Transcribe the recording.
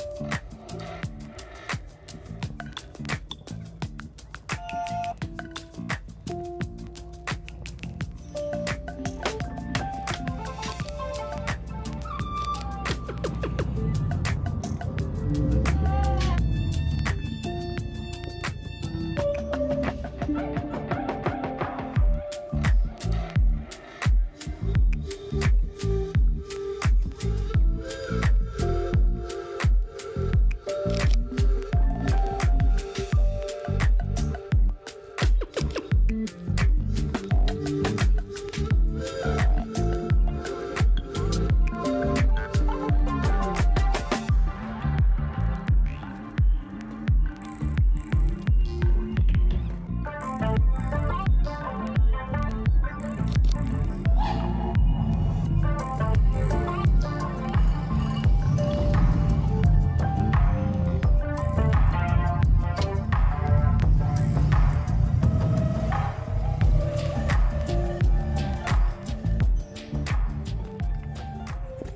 Mm-hmm.